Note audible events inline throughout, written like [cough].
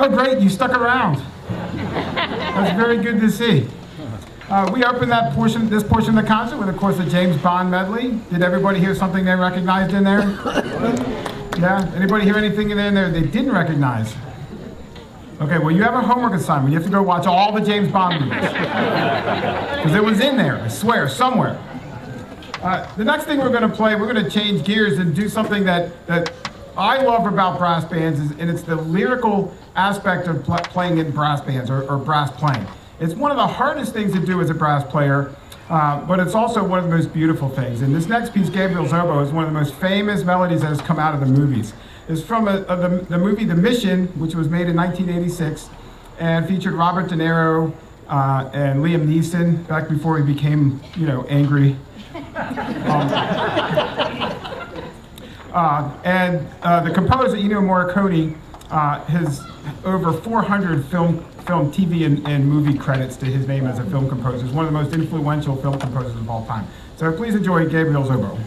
Oh, great, you stuck around. That's very good to see. Uh, we opened that portion, this portion of the concert with, of course, the James Bond medley. Did everybody hear something they recognized in there? Yeah? Anybody hear anything in there they didn't recognize? Okay, well, you have a homework assignment. You have to go watch all the James Bond movies. Because it was in there, I swear, somewhere. Uh, the next thing we're going to play, we're going to change gears and do something that, that I love about brass bands, is, and it's the lyrical aspect of pl playing in brass bands or, or, brass playing. It's one of the hardest things to do as a brass player, uh, but it's also one of the most beautiful things. And this next piece, Gabriel's Oboe, is one of the most famous melodies that has come out of the movies. It's from a, a, the, the, movie The Mission, which was made in 1986 and featured Robert De Niro uh, and Liam Neeson back before he became, you know, angry. [laughs] Um, uh, and uh, the composer, Ennio Morricone, uh, has over 400 film, film, TV, and, and, movie credits to his name as a film composer. He's one of the most influential film composers of all time. So please enjoy Gabriel's oboe.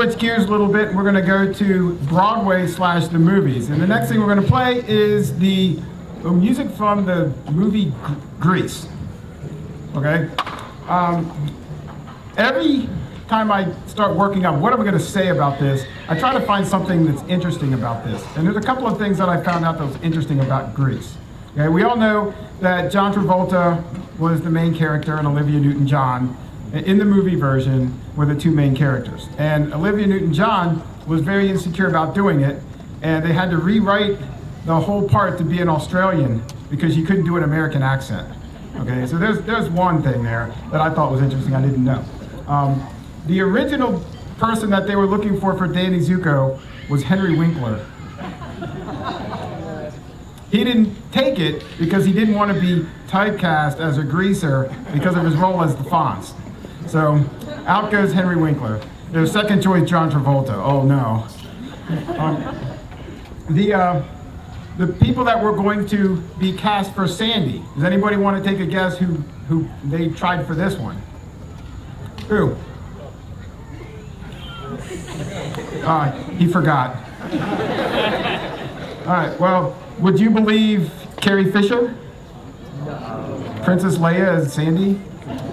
Switch gears a little bit. We're going to go to Broadway slash the movies. And the next thing we're going to play is the the music from the movie Grease. Okay? Um, every time I start working on what am I going to say about this, I try to find something that's interesting about this. And there's a couple of things that I found out that was interesting about Grease. Okay, we all know that John Travolta was the main character and Olivia Newton-John in the movie version were the two main characters. And Olivia Newton-John was very insecure about doing it, and they had to rewrite the whole part to be an Australian because she couldn't do an American accent. Okay, so there's there's one thing there that I thought was interesting. I didn't know. Um, the original person that they were looking for for Danny Zuko was Henry Winkler. He didn't take it because he didn't want to be typecast as a greaser because of his role as the Fonz. So out goes Henry Winkler. Their second choice, John Travolta. Oh no. Um, the uh, the people that were going to be cast for Sandy. Does anybody want to take a guess who who they tried for this one? Who? Uh, he forgot. All right. Well, would you believe Carrie Fisher? No. Princess Leia as Sandy?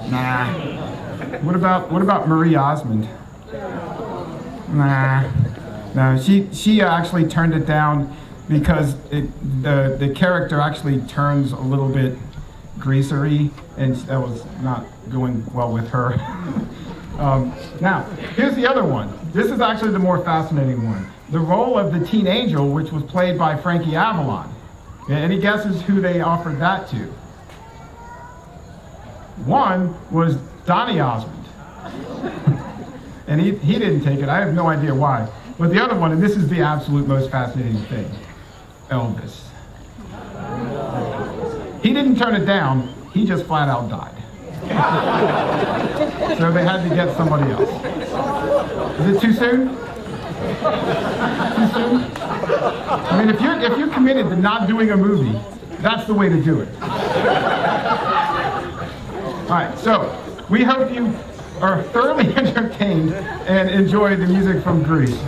Nah. What about what about Marie Osmond? Nah. No, she she actually turned it down because it, the the character actually turns a little bit greasery, and that was not going well with her. [laughs] um, now, here's the other one. This is actually the more fascinating one. The role of the teen angel, which was played by Frankie Avalon. Any guesses who they offered that to? One was Donny Osmond. [laughs] and he, he didn't take it. I have no idea why. But the other one, and this is the absolute most fascinating thing Elvis. He didn't turn it down, he just flat out died. [laughs] so they had to get somebody else. Is it too soon? Too soon? I mean, if you're, if you're committed to not doing a movie, that's the way to do it. All right, so we hope you are thoroughly [laughs] entertained and enjoy the music from Grease.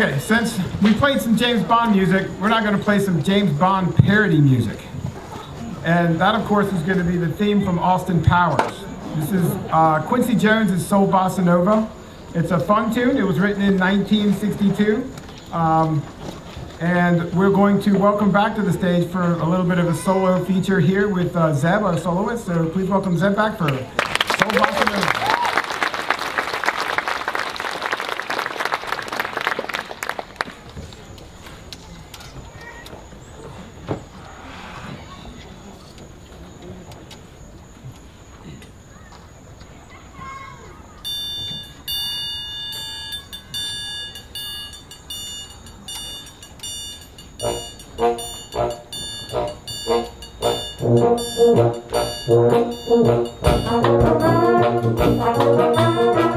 Okay, since we played some James Bond music, we're not going to play some James Bond parody music. And that, of course, is going to be the theme from Austin Powers. This is uh, Quincy Jones' Soul Bossa Nova. It's a fun tune. It was written in 1962. Um, and we're going to welcome back to the stage for a little bit of a solo feature here with uh, Zeb, our soloist. So please welcome Zeb back for Thank you.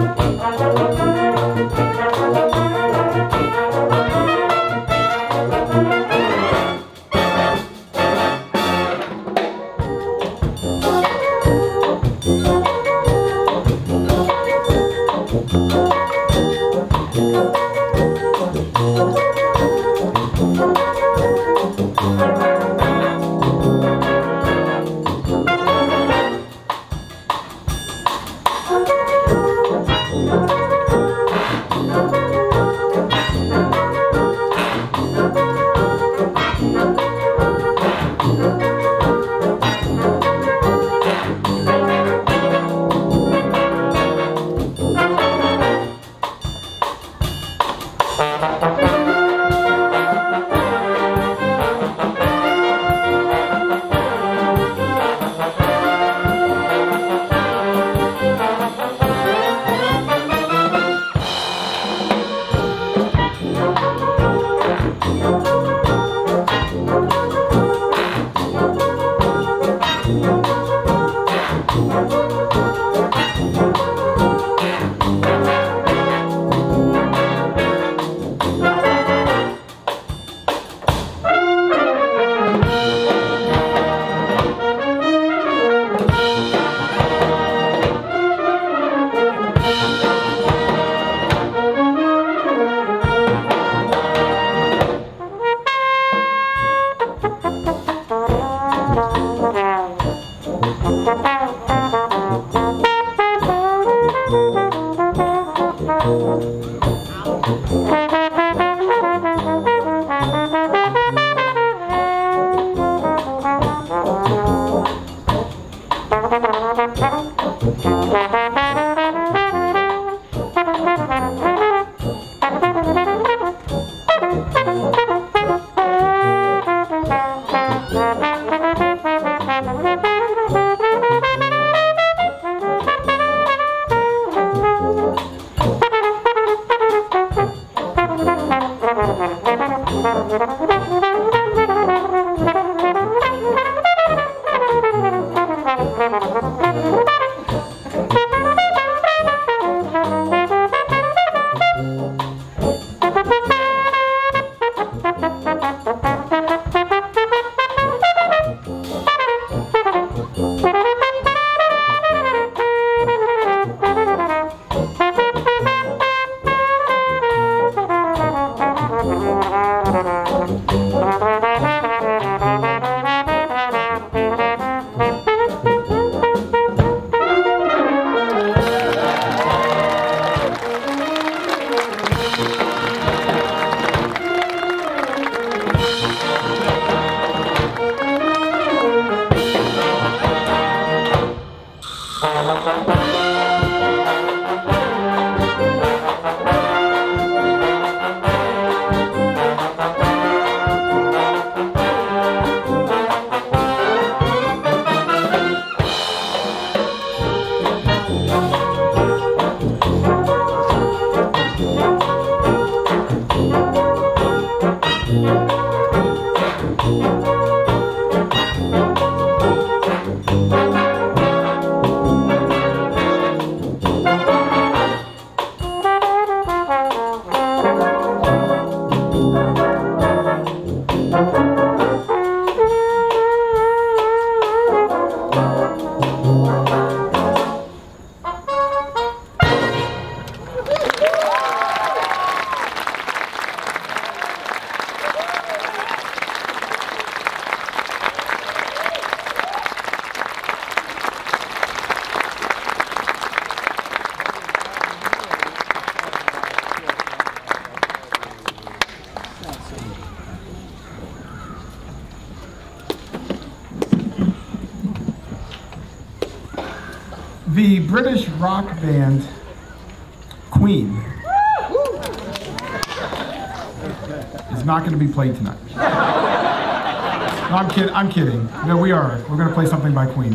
Played tonight. No, I'm kidding. I'm kidding. No, we are. We're going to play something by Queen.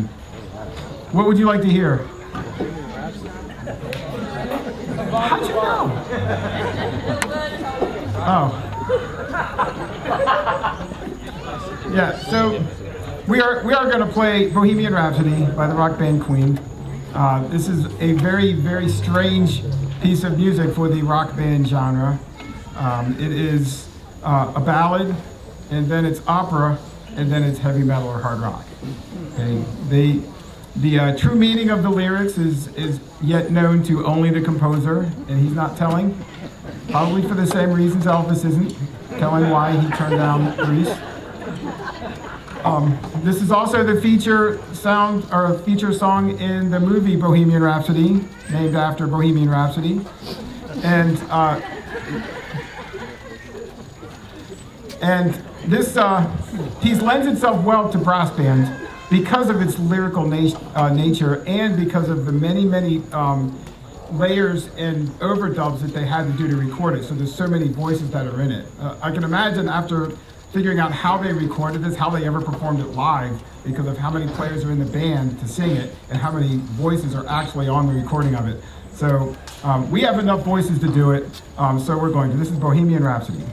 What would you like to hear? How'd you know? Oh. Yeah, so we are we are going to play Bohemian Rhapsody by the rock band Queen. Uh, this is a very very strange piece of music for the rock band genre. Um, it is uh, a ballad, and then it's opera, and then it's heavy metal or hard rock. Okay, they the uh, true meaning of the lyrics is is yet known to only the composer, and he's not telling. Probably for the same reasons Elvis isn't telling why he turned down Grease. Um, this is also the feature sound or feature song in the movie Bohemian Rhapsody, named after Bohemian Rhapsody, and uh, and this uh, piece lends itself well to brass band because of its lyrical uh, nature and because of the many many um, layers and overdubs that they had to do to record it. So there's so many voices that are in it. Uh, I can imagine after figuring out how they recorded this, how they ever performed it live, because of how many players are in the band to sing it and how many voices are actually on the recording of it. So um, we have enough voices to do it, um, so we're going to. This is Bohemian Rhapsody.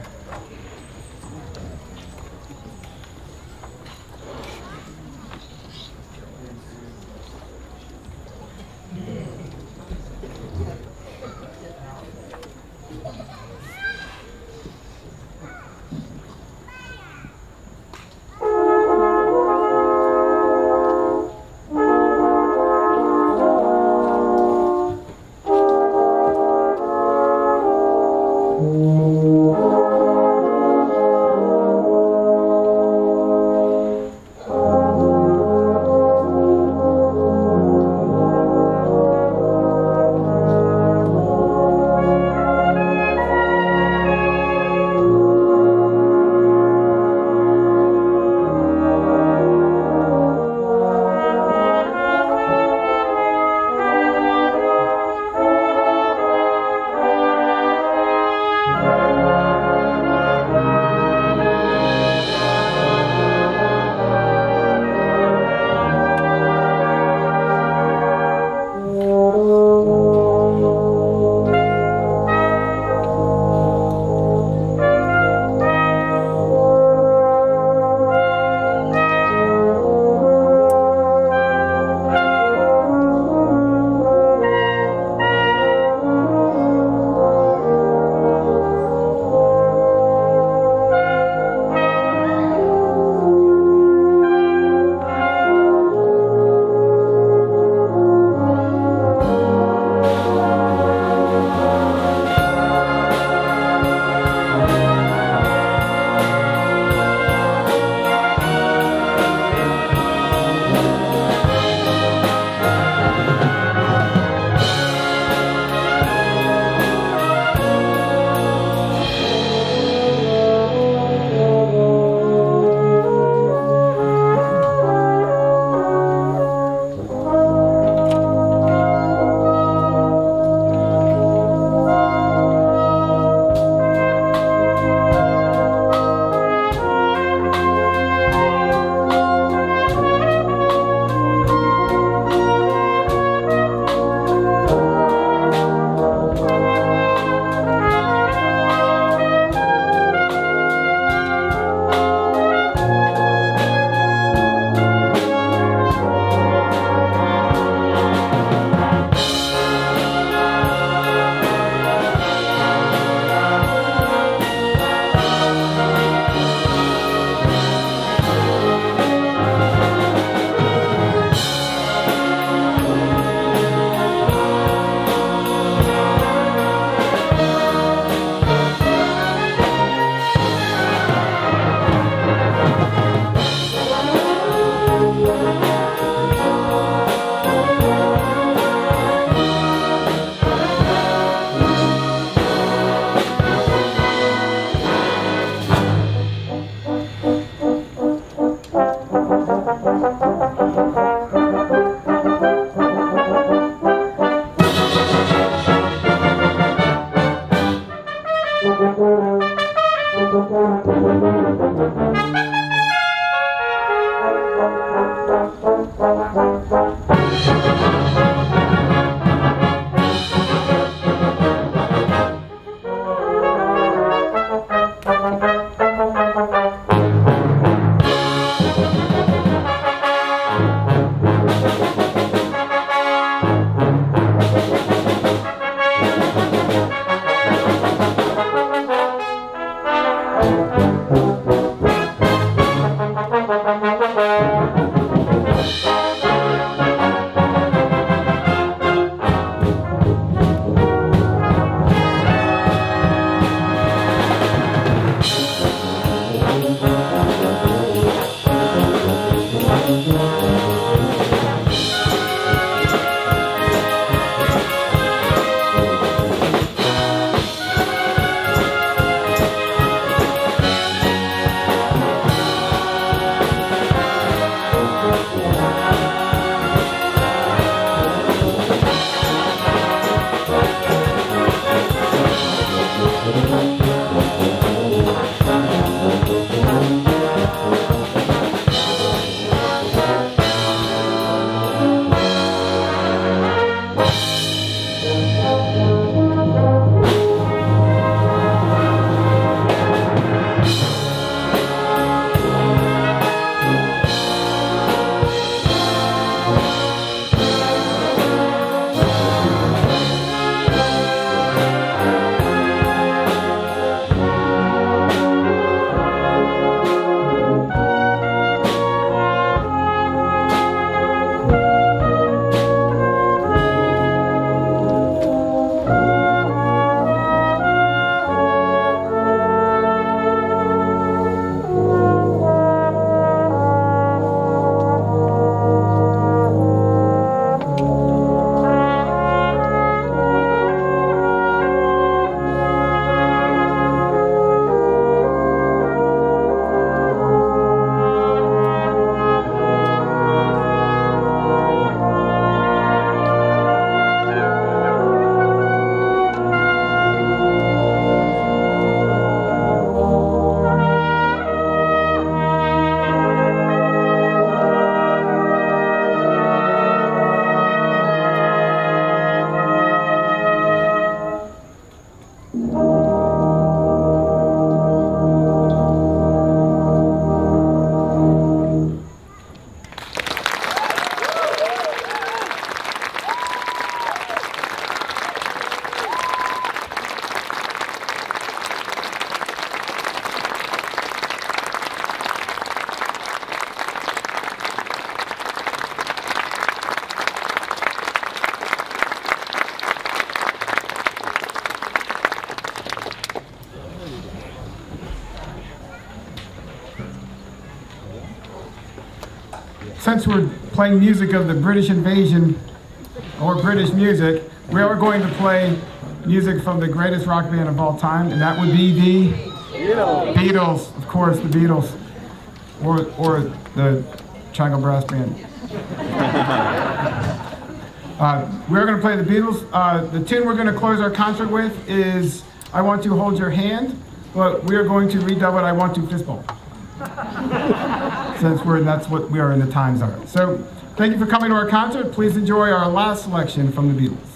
Since we're playing music of the British invasion or British music, we are going to play music from the greatest rock band of all time, and that would be the Beatles. Beatles, of course, the Beatles, or or the Triangle Brass Band. [laughs] uh, we're going to play the Beatles. Uh, the tune we're going to close our concert with is "I Want to Hold Your Hand," but we are going to redub it "I Want to Fistball." Since we're that's what we are in the times are. So thank you for coming to our concert. Please enjoy our last selection from the Beatles.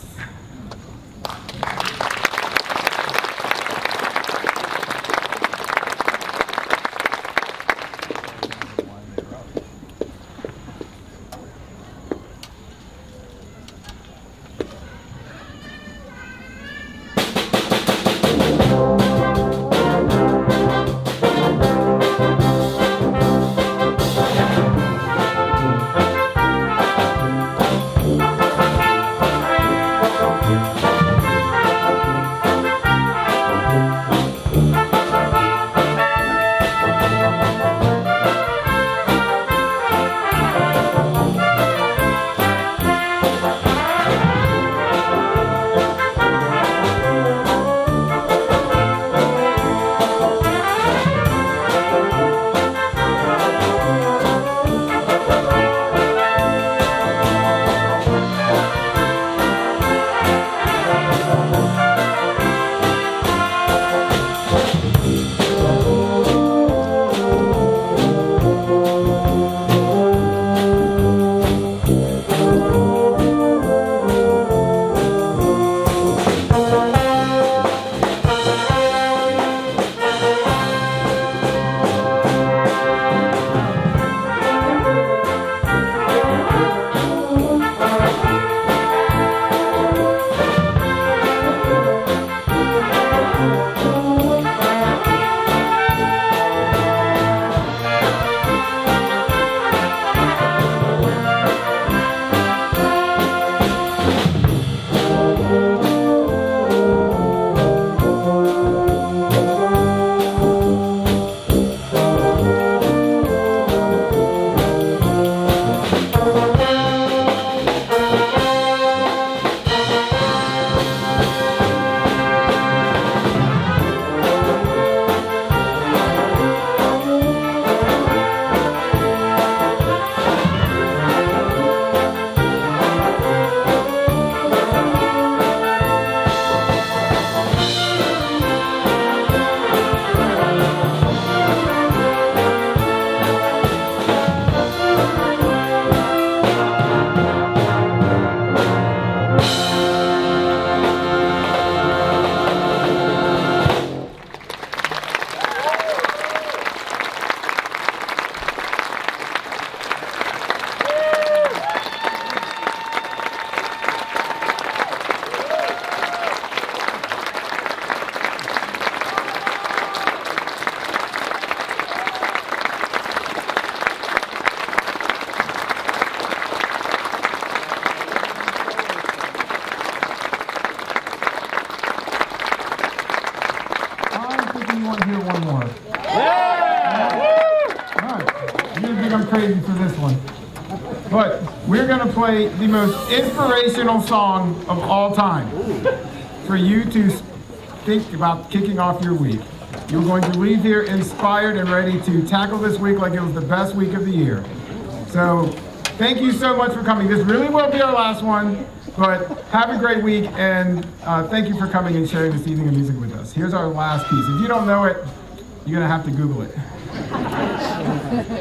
Play the most inspirational song of all time for you to think about kicking off your week. You're going to leave here inspired and ready to tackle this week like it was the best week of the year. So thank you so much for coming. This really will be our last one, but have a great week and uh, thank you for coming and sharing this evening of music with us. Here's our last piece. If you don't know it, you're going to have to Google it. [laughs]